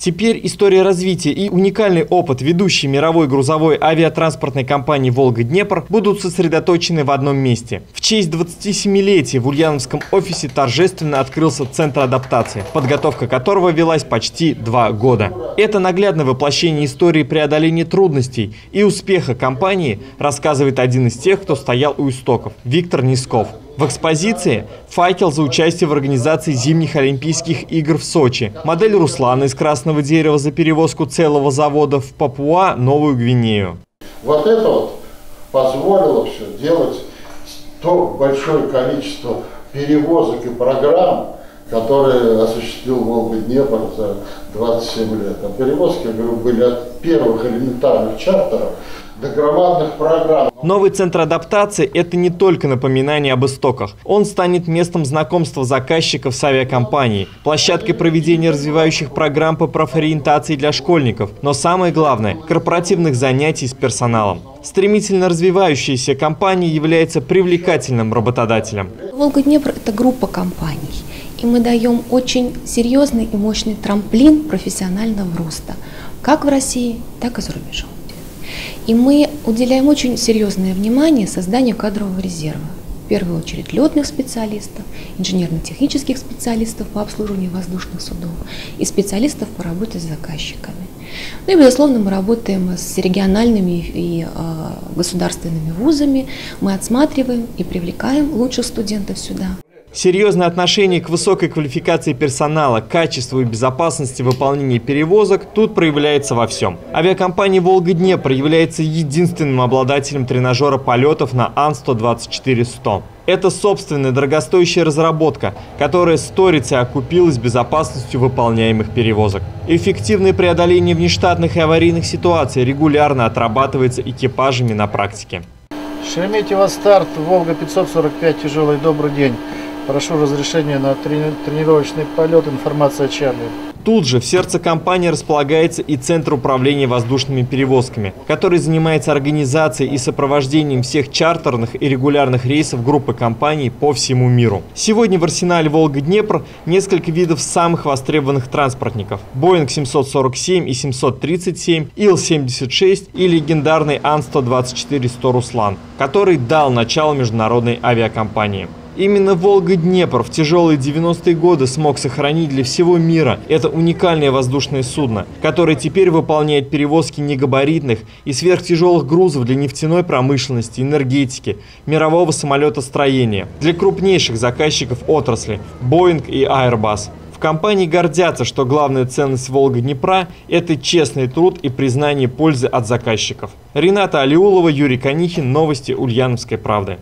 Теперь история развития и уникальный опыт ведущей мировой грузовой авиатранспортной компании «Волга-Днепр» будут сосредоточены в одном месте. В честь 27-летия в Ульяновском офисе торжественно открылся Центр адаптации, подготовка которого велась почти два года. Это наглядное воплощение истории преодоления трудностей и успеха компании, рассказывает один из тех, кто стоял у истоков – Виктор Нисков. В экспозиции факел за участие в организации зимних Олимпийских игр в Сочи, модель Руслана из красного дерева за перевозку целого завода в Папуа, Новую Гвинею. Вот это вот позволило все делать то большое количество перевозок и программ, которые осуществил Волга-Днепр за 27 лет. А перевозки, я говорю, были от первых элементарных чартеров до громадных программ. Новый центр адаптации – это не только напоминание об истоках. Он станет местом знакомства заказчиков с авиакомпанией, площадкой проведения развивающих программ по профориентации для школьников, но самое главное – корпоративных занятий с персоналом. Стремительно развивающаяся компания является привлекательным работодателем. «Волга-Днепр» – это группа компаний. И мы даем очень серьезный и мощный трамплин профессионального роста, как в России, так и за рубежом. И мы уделяем очень серьезное внимание созданию кадрового резерва. В первую очередь летных специалистов, инженерно-технических специалистов по обслуживанию воздушных судов и специалистов по работе с заказчиками. Ну и, безусловно, мы работаем с региональными и э, государственными вузами, мы отсматриваем и привлекаем лучших студентов сюда. Серьезное отношение к высокой квалификации персонала, качеству и безопасности выполнения перевозок тут проявляется во всем. Авиакомпания «Волга-Днепр» является единственным обладателем тренажера полетов на Ан-124-100. Это собственная дорогостоящая разработка, которая сторицей окупилась безопасностью выполняемых перевозок. Эффективное преодоление внештатных и аварийных ситуаций регулярно отрабатывается экипажами на практике. Шереметьево старт, Волга 545, тяжелый, добрый день. Прошу разрешения на трени тренировочный полет. Информация Чарли. Тут же в сердце компании располагается и Центр управления воздушными перевозками, который занимается организацией и сопровождением всех чартерных и регулярных рейсов группы компаний по всему миру. Сегодня в арсенале «Волга-Днепр» несколько видов самых востребованных транспортников. Boeing 747 и 737, Ил-76 и легендарный Ан-124-100 «Руслан», который дал начало международной авиакомпании. Именно «Волга-Днепр» в тяжелые 90-е годы смог сохранить для всего мира это уникальное воздушное судно, которое теперь выполняет перевозки негабаритных и сверхтяжелых грузов для нефтяной промышленности, энергетики, мирового самолетостроения, для крупнейших заказчиков отрасли – Boeing и Airbus. В компании гордятся, что главная ценность Волга-Днепра – это честный труд и признание пользы от заказчиков. Рената Алиулова, Юрий Конихин. Новости Ульяновской правды.